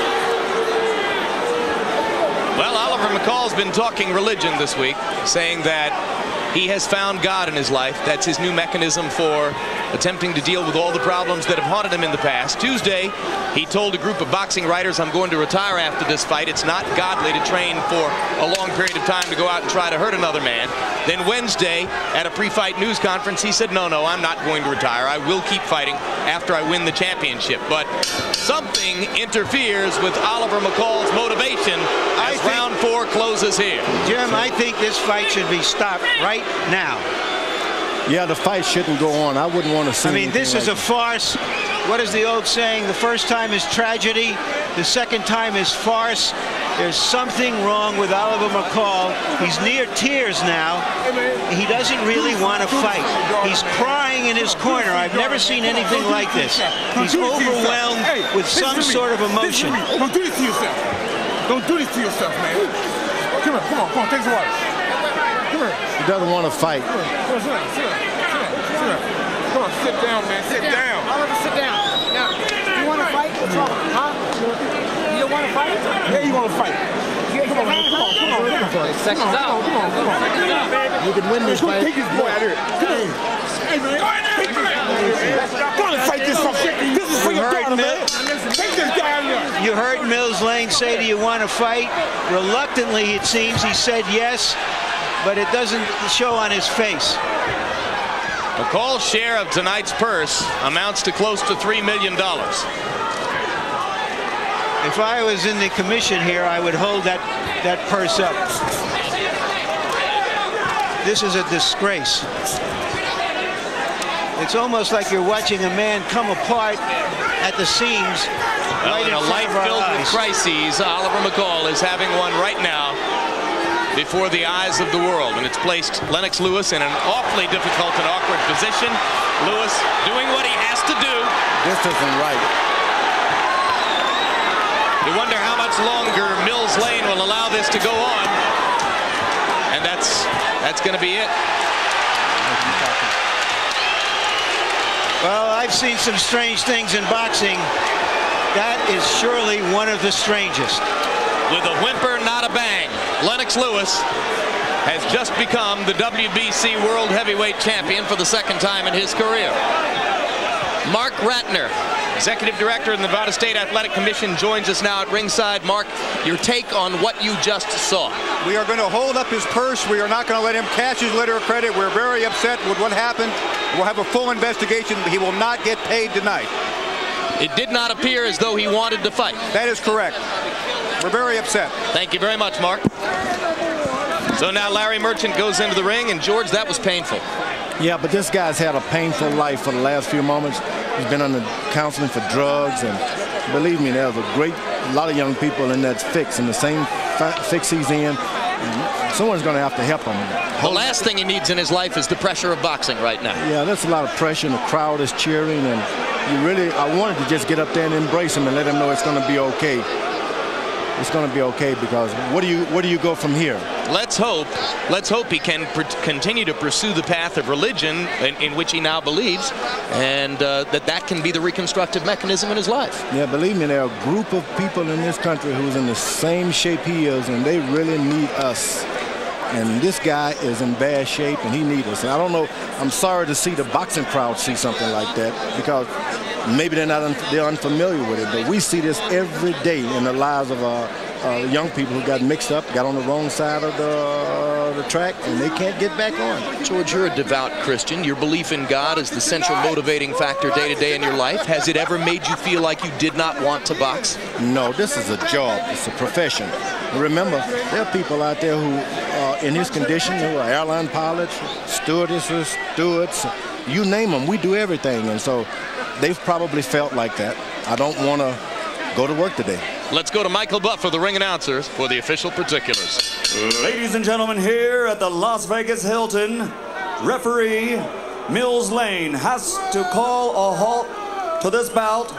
Well, Oliver McCall's been talking religion this week, saying that he has found God in his life. That's his new mechanism for attempting to deal with all the problems that have haunted him in the past. Tuesday, he told a group of boxing writers, I'm going to retire after this fight. It's not godly to train for a long period of time to go out and try to hurt another man. Then Wednesday, at a pre-fight news conference, he said, no, no, I'm not going to retire. I will keep fighting after I win the championship. But something interferes with Oliver McCall's motivation as round four closes here. Jim, I think this fight should be stopped right now. Yeah, the fight shouldn't go on. I wouldn't want to see I mean, this anything is a like farce. What is the old saying? The first time is tragedy. The second time is farce. There's something wrong with Oliver McCall. He's near tears now. He doesn't really want to fight. He's crying in his corner. I've never seen anything like this. He's overwhelmed with some sort of emotion. Don't do this to yourself. Don't do this to yourself, man. Come on, come on, come on, take some water. Come here. He doesn't want to fight. Come on, sit down, sit sit down, sit down. Come on, sit down, man, sit down. Oliver, sit down. Now, you want to fight? What's wrong? Huh? You don't want to fight? Yeah, you want to fight. Come on, man, come on, come on, come on. Seconds Come on, out. Come on, come on, Seconds out. You can win this Come fight. Take this boy out here. Come on. Hey, man. Take this Go on and fight this fucker. This is for You your heard daughter, Mil- man. Take this guy out here. You heard Mills Lane say, do you want to fight? Reluctantly, it seems, he said yes, but it doesn't show on his face. McCall's share of tonight's purse amounts to close to $3 million. If I was in the commission here, I would hold that, that purse up. This is a disgrace. It's almost like you're watching a man come apart at the seams Well, right in a life filled with crises, Oliver McCall is having one right now before the eyes of the world. And it's placed Lennox Lewis in an awfully difficult and awkward position. Lewis doing what he has to do. This isn't right. You wonder how much longer Mills Lane will allow this to go on. And that's that's going to be it. Well, I've seen some strange things in boxing. That is surely one of the strangest. With a whimper, not a bang, Lennox Lewis has just become the WBC World Heavyweight Champion for the second time in his career. Mark Ratner, Executive Director of the Nevada State Athletic Commission, joins us now at ringside. Mark, your take on what you just saw. We are going to hold up his purse. We are not going to let him cash his letter of credit. We're very upset with what happened. We'll have a full investigation. He will not get paid tonight. It did not appear as though he wanted to fight. That is correct. We're very upset. Thank you very much, Mark. So now Larry Merchant goes into the ring, and George, that was painful. Yeah, but this guy's had a painful life for the last few moments. He's been under counseling for drugs, and believe me, there's a great lot of young people in that fix, in the same fix he's in. Someone's going to have to help him. The last thing he needs in his life is the pressure of boxing right now. Yeah, that's a lot of pressure, and the crowd is cheering, and you really, I wanted to just get up there and embrace him and let him know it's going to be okay. It's going to be okay because what do you, where do you go from here? Let's hope, let's hope he can pr- continue to pursue the path of religion in, in which he now believes, and uh, that that can be the reconstructive mechanism in his life. Yeah, believe me, there are a group of people in this country who's in the same shape he is, and they really need us. And this guy is in bad shape, and he needs us. And I don't know. I'm sorry to see the boxing crowd see something like that because maybe they're not they're unfamiliar with it. But we see this every day in the lives of uh, uh, young people who got mixed up, got on the wrong side of the the track, and they can't get back on. George, you're a devout Christian. Your belief in God is the central motivating factor day to day in your life. Has it ever made you feel like you did not want to box? No, this is a job. It's a profession. Remember, there are people out there who are in his condition who are airline pilots, stewardesses, stewards, you name them. We do everything. And so they've probably felt like that. I don't want to go to work today. Let's go to Michael Buffer for the ring announcers for the official particulars. Ladies and gentlemen, here at the Las Vegas Hilton, referee Mills Lane has to call a halt to this bout.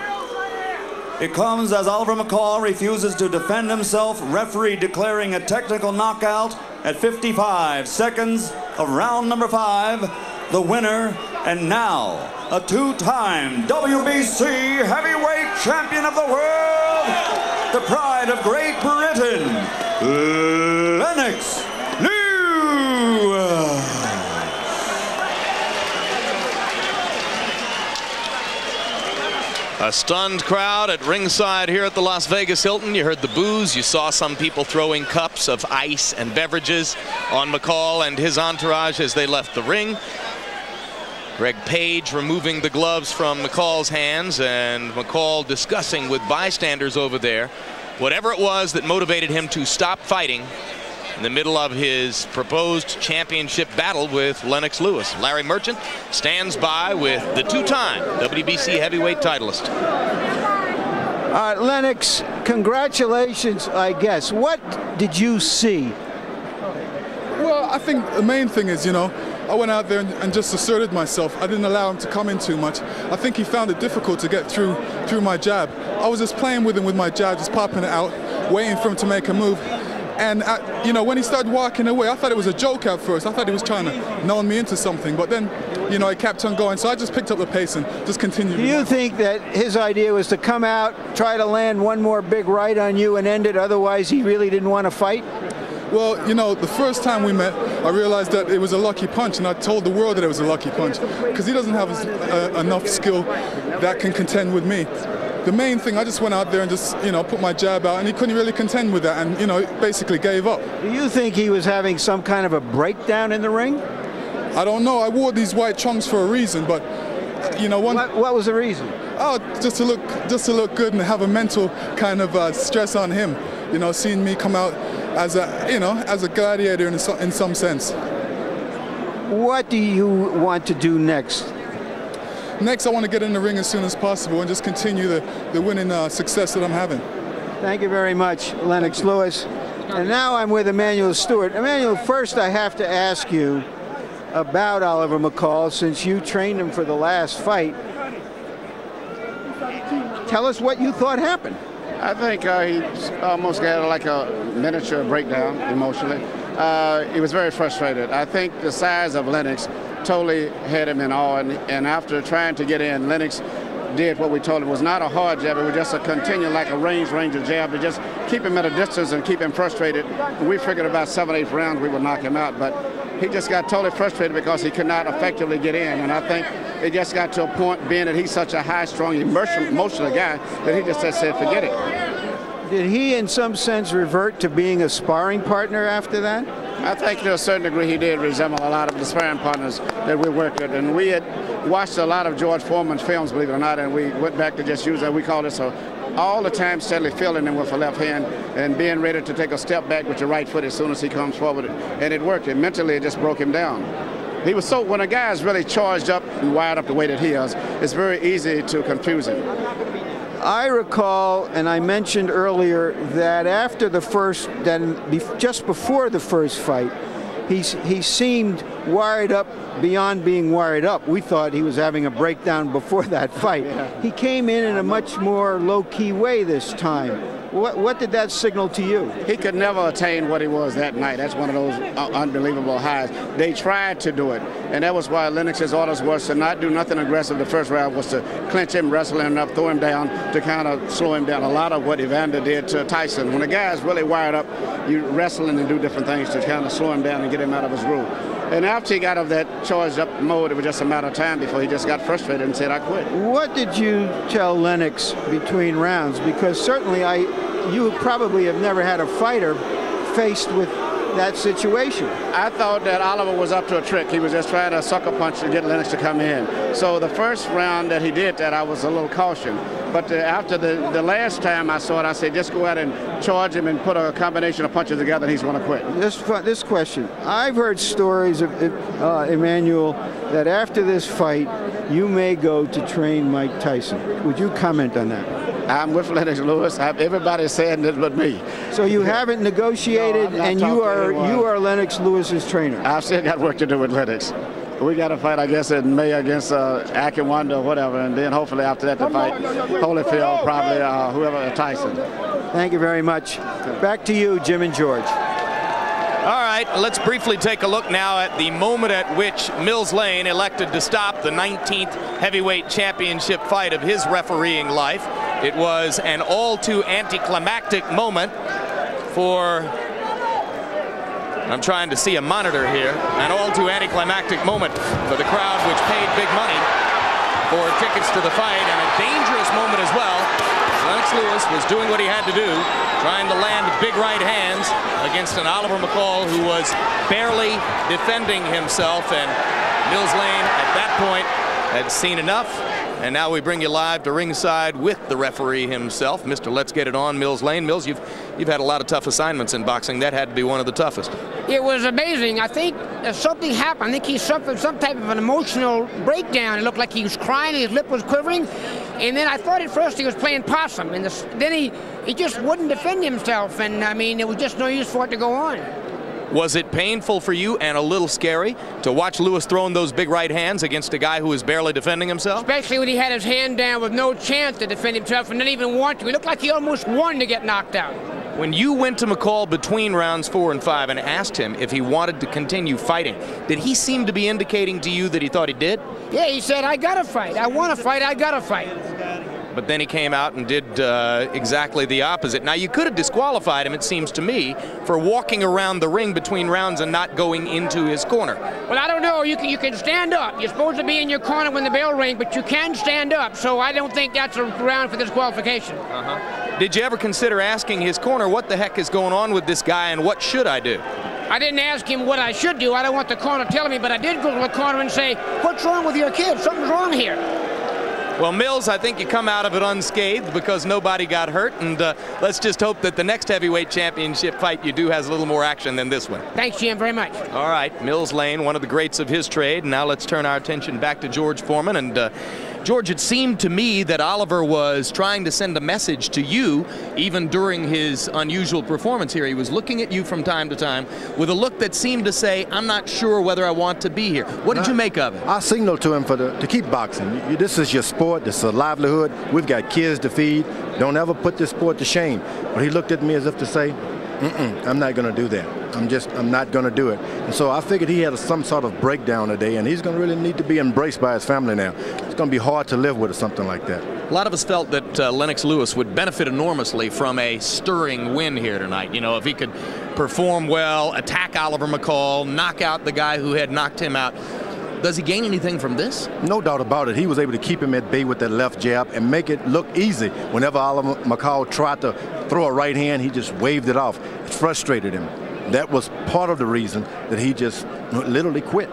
It comes as Oliver McCall refuses to defend himself, referee declaring a technical knockout at 55 seconds of round number five. The winner, and now a two-time WBC heavyweight champion of the world, the pride of Great Britain, Lennox Lewis. A stunned crowd at ringside here at the Las Vegas Hilton. You heard the boos. You saw some people throwing cups of ice and beverages on McCall and his entourage as they left the ring. Greg Page removing the gloves from McCall's hands and McCall discussing with bystanders over there whatever it was that motivated him to stop fighting in the middle of his proposed championship battle with Lennox Lewis. Larry Merchant stands by with the two-time WBC heavyweight titleist. Uh, Lennox, congratulations, I guess. What did you see? Well, I think the main thing is, you know, I went out there and, and, just asserted myself. I didn't allow him to come in too much. I think he found it difficult to get through through my jab. I was just playing with him with my jab, just popping it out, waiting for him to make a move. And, you know, when he started walking away, I thought it was a joke at first. I thought he was trying to null me into something. But then, you know, he kept on going. So I just picked up the pace and just continued. Do you think that his idea was to come out, try to land one more big right on you and end it? Otherwise, he really didn't want to fight? Well, you know, the first time we met, I realized that it was a lucky punch, and I told the world that it was a lucky punch because he doesn't have uh, enough skill that can contend with me the main thing, I just went out there and just, you know, put my jab out, and he couldn't really contend with that, and, you know, basically gave up. Do you think he was having some kind of a breakdown in the ring? I don't know. I wore these white trunks for a reason, but, you know, one. What, what was the reason? Oh, just to look, just to look good and have a mental kind of uh, stress on him. You know, seeing me come out as a, you know, as a gladiator in, in some sense. What do you want to do next? Next, I want to get in the ring as soon as possible and just continue the, the winning uh, success that I'm having. Thank you very much, Lennox Lewis. And now I'm with Emanuel Steward. Emanuel, first I have to ask you about Oliver McCall since you trained him for the last fight. Tell us what you thought happened. I think uh, he almost got like a miniature breakdown emotionally. Uh, he was very frustrated. I think the size of Lennox totally had him in awe. And, and after trying to get in, Lennox did what we told him. It was not a hard jab. It was just a continue like a range ranger jab to just keep him at a distance and keep him frustrated. We figured about seven, eight rounds we would knock him out. But he just got totally frustrated because he could not effectively get in. And I think it just got to a point, being that he's such a high-strung, emotional guy, that he just said, forget it. Did he, in some sense, revert to being a sparring partner after that? I think to a certain degree he did resemble a lot of the sparring partners that we worked with. And we had watched a lot of George Foreman's films, believe it or not, and we went back to just use that. We call this a all the time steadily filling him with a left hand and being ready to take a step back with your right foot as soon as he comes forward. And it worked. And mentally, it just broke him down. He was so, when a guy is really charged up and wired up the way that he is, it's very easy to confuse him. I recall, and I mentioned earlier, that after the first, then just before the first fight, he's, he seemed wired up beyond being wired up. We thought he was having a breakdown before that fight. Yeah. He came in in a much more low-key way this time. What, what did that signal to you? He could never attain what he was that night. That's one of those uh, unbelievable highs. They tried to do it, and that was why Lennox's orders was to not do nothing aggressive. The first round was to clinch him, wrestle him up, throw him down to kind of slow him down. A lot of what Evander did to Tyson. When a guy's really wired up, you wrestle and do different things to kind of slow him down and get him out of his groove. And after he got of that charged up mode, it was just a matter of time before he just got frustrated and said, I quit. What did you tell Lennox between rounds? Because certainly I, you probably have never had a fighter faced with that situation. I thought that Oliver was up to a trick. He was just trying to sucker punch to get Lennox to come in. So the first round that he did that, I was a little caution. But the, after the, the last time I saw it, I said, just go ahead and charge him and put a combination of punches together, and he's going to quit. This, this question. I've heard stories of uh, Emanuel that after this fight, you may go to train Mike Tyson. Would you comment on that? I'm with Lennox Lewis. I, everybody's saying this but me. So you haven't negotiated, No, and you are you are Lennox Lewis's trainer. I've still got work to do with Lennox. We got to fight, I guess, in May against uh, Akinwande or whatever, and then hopefully after that to fight Holyfield, probably uh, whoever, Tyson. Thank you very much. Back to you, Jim and George. All right, let's briefly take a look now at the moment at which Mills Lane elected to stop the 19th heavyweight championship fight of his refereeing life. It was an all too anticlimactic moment for I'm trying to see a monitor here. An all too anticlimactic moment for the crowd which paid big money for tickets to the fight and a dangerous moment as well. Lennox Lewis was doing what he had to do, trying to land big right hands against an Oliver McCall who was barely defending himself and Mills Lane at that point had seen enough and now we bring you live to ringside with the referee himself, Mr. Let's Get It On, Mills Lane. Mills, you've you've had a lot of tough assignments in boxing. That had to be one of the toughest. It was amazing. I think something happened. I think he suffered some type of an emotional breakdown. It looked like he was crying, his lip was quivering. And then I thought at first he was playing possum. And the, then he, he just wouldn't defend himself. And I mean, it was just no use for it to go on. Was it painful for you and a little scary to watch Lewis throwing those big right hands against a guy who was barely defending himself? Especially when he had his hand down with no chance to defend himself and didn't even want to. He looked like he almost wanted to get knocked out. When you went to McCall between rounds four and five and asked him if he wanted to continue fighting, did he seem to be indicating to you that he thought he did? Yeah, he said, I gotta fight. I wanna fight, I gotta fight. But then he came out and did uh, exactly the opposite. Now, you could have disqualified him, it seems to me, for walking around the ring between rounds and not going into his corner. Well, I don't know. You can, you can stand up. You're supposed to be in your corner when the bell rings, but you can stand up. So I don't think that's a ground for disqualification. Uh-huh. Did you ever consider asking his corner what the heck is going on with this guy and what should I do? I didn't ask him what I should do. I don't want the corner telling me, but I did go to the corner and say, What's wrong with your kid? Something's wrong here. Well, Mills, I think you come out of it unscathed because nobody got hurt, and uh, let's just hope that the next heavyweight championship fight you do has a little more action than this one. Thanks, Jim, very much. All right, Mills Lane, one of the greats of his trade. And now let's turn our attention back to George Foreman. And uh, George, it seemed to me that Oliver was trying to send a message to you, even during his unusual performance here. He was looking at you from time to time with a look that seemed to say, "I'm not sure whether I want to be here." What did you make of it? I signaled to him for the, to keep boxing. You- this is your sport. This is a livelihood. We've got kids to feed. Don't ever put this sport to shame. But he looked at me as if to say, Mm-mm, I'm not going to do that. I'm just, I'm not going to do it. And so I figured he had some sort of breakdown today, and he's going to really need to be embraced by his family now. It's going to be hard to live with or something like that. A lot of us felt that uh, Lennox Lewis would benefit enormously from a stirring win here tonight. You know, if he could perform well, attack Oliver McCall, knock out the guy who had knocked him out. Does he gain anything from this? No doubt about it. He was able to keep him at bay with that left jab and make it look easy. Whenever Oliver McCall tried to throw a right hand, he just waved it off. It frustrated him. That was part of the reason that he just literally quit.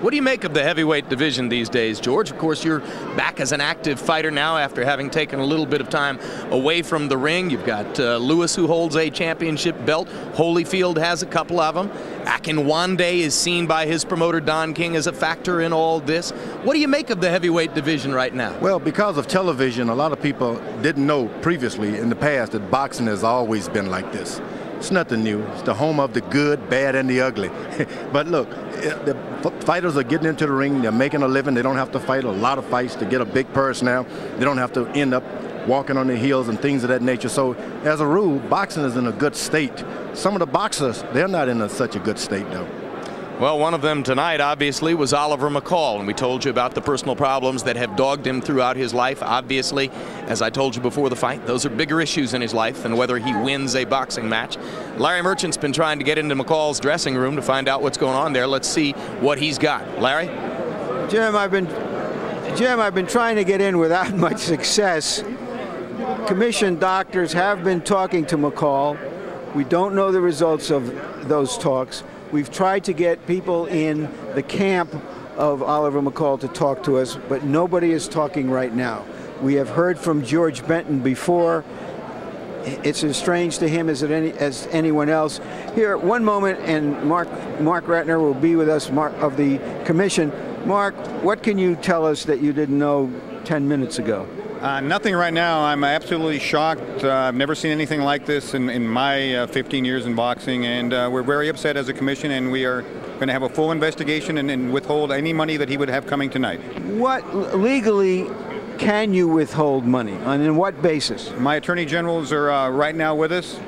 What do you make of the heavyweight division these days, George? Of course, you're back as an active fighter now after having taken a little bit of time away from the ring. You've got uh, Lewis, who holds a championship belt. Holyfield has a couple of them. Akinwande is seen by his promoter, Don King, as a factor in all this. What do you make of the heavyweight division right now? Well, because of television, a lot of people didn't know previously in the past that boxing has always been like this. It's nothing new. It's the home of the good, bad, and the ugly. but look, eh, the fighters are getting into the ring. They're making a living. They don't have to fight a lot of fights to get a big purse now. They don't have to end up walking on their heels and things of that nature. So, as a rule, boxing is in a good state. Some of the boxers, they're not in a, such a good state, though. Well, one of them tonight, obviously, was Oliver McCall, and we told you about the personal problems that have dogged him throughout his life. Obviously, as I told you before the fight, those are bigger issues in his life than whether he wins a boxing match. Larry Merchant's been trying to get into McCall's dressing room to find out what's going on there. Let's see what he's got. Larry? Jim, I've been Jim, I've been trying to get in without much success. Commission doctors have been talking to McCall. We don't know the results of those talks. We've tried to get people in the camp of Oliver McCall to talk to us, but nobody is talking right now. We have heard from George Benton before. It's as strange to him as, it any, as anyone else. Here, one moment, and Mark, Mark Ratner will be with us Mark, of the commission. Mark, what can you tell us that you didn't know 10 minutes ago? Uh, nothing right now. I'm absolutely shocked. Uh, I've never seen anything like this in, in my uh, 15 years in boxing, and uh, we're very upset as a commission, and we are going to have a full investigation and, and, withhold any money that he would have coming tonight. What legally can you withhold money, and in what basis? My attorney generals are uh, right now with us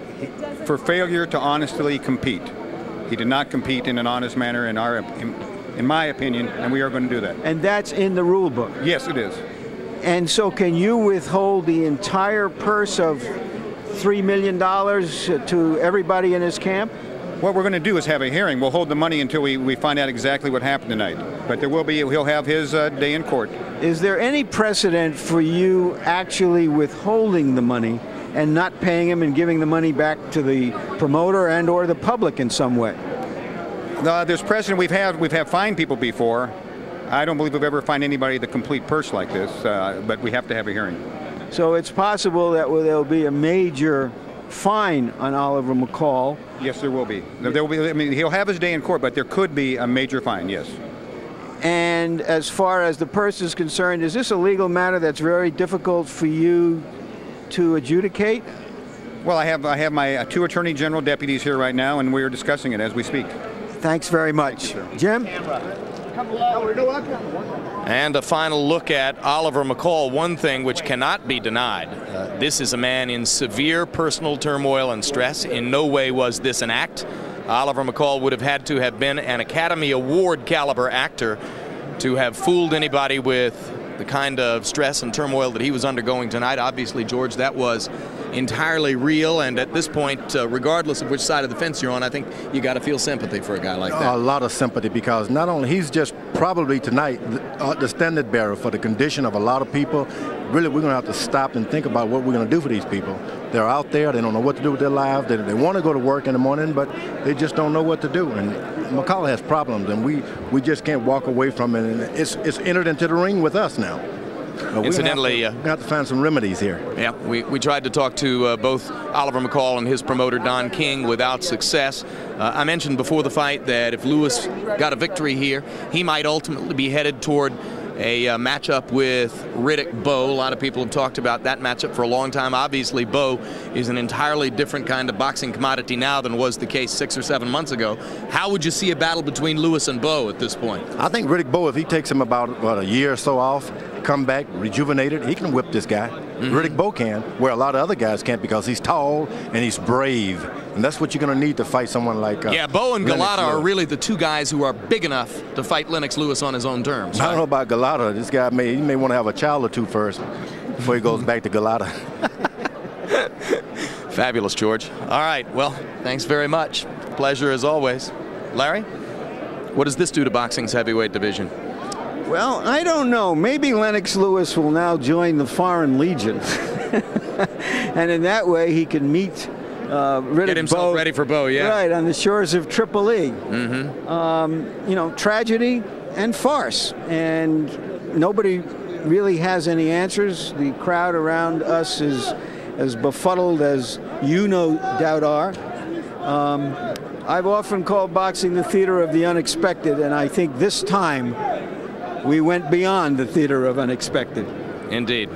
for failure to honestly compete. He did not compete in an honest manner, in our, in, in my opinion, and we are going to do that. And that's in the rule book. Yes, it is. And so, can you withhold the entire purse of $3 million to everybody in his camp? What we're going to do is have a hearing. We'll hold the money until we, we find out exactly what happened tonight. But there will be, he'll have his uh, day in court. Is there any precedent for you actually withholding the money and not paying him and giving the money back to the promoter and or the public in some way? Uh, there's precedent. We've had, we've had fined people before. I don't believe we've ever fined anybody the complete purse like this, uh, but we have to have a hearing. So it's possible that there'll be a major fine on Oliver McCall. Yes, there will be. There will be. I mean, he'll have his day in court, but there could be a major fine. Yes. And as far as the purse is concerned, is this a legal matter that's very difficult for you to adjudicate? Well, I have I have my uh, two attorney general deputies here right now, and we are discussing it as we speak. Thanks very much, you, Jim. And a final look at Oliver McCall. One thing which cannot be denied uh, this is a man in severe personal turmoil and stress. In no way was this an act. Oliver McCall would have had to have been an Academy Award caliber actor to have fooled anybody with the kind of stress and turmoil that he was undergoing tonight. Obviously, George, that was entirely real. And at this point, uh, regardless of which side of the fence you're on, I think you got to feel sympathy for a guy like that. A lot of sympathy because not only he's just probably tonight the, uh, the standard bearer for the condition of a lot of people. Really, we're going to have to stop and think about what we're going to do for these people. They're out there. They don't know what to do with their lives. They, they want to go to work in the morning, but they just don't know what to do. And McCall has problems, and we, we just can't walk away from it. And it's, it's entered into the ring with us now. Uh, Incidentally, we have, to, we have, to, find some remedies here. Yeah, we, we tried to talk to uh, both Oliver McCall and his promoter Don King without success. Uh, I mentioned before the fight that if Lewis got a victory here, he might ultimately be headed toward a uh, matchup with Riddick Bowe. A lot of people have talked about that matchup for a long time. Obviously, Bowe is an entirely different kind of boxing commodity now than was the case six or seven months ago. How would you see a battle between Lewis and Bowe at this point? I think Riddick Bowe, if he takes him about what, a year or so off, come back rejuvenated, he can whip this guy. Mm-hmm. Riddick Bowe can, where a lot of other guys can't because he's tall and he's brave. And that's what you're going to need to fight someone like. Uh, yeah, Bowe and Golota are really the two guys who are big enough to fight Lennox Lewis on his own terms. Right? I don't know about Golota. This guy may he may want to have a child or two first before he goes back to Golota. Fabulous, George. All right. Well, thanks very much. Pleasure as always. Larry, what does this do to boxing's heavyweight division? Well, I don't know. Maybe Lennox Lewis will now join the Foreign Legion. and in that way, he can meet uh, Riddick Get himself Bowe, ready for Bowe, yeah. Right, on the shores of Tripoli. Mm-hmm. Um, you know, tragedy and farce. And nobody really has any answers. The crowd around us is as befuddled as you no doubt are. Um, I've often called boxing the theater of the unexpected, and I think this time we went beyond the theater of unexpected. Indeed.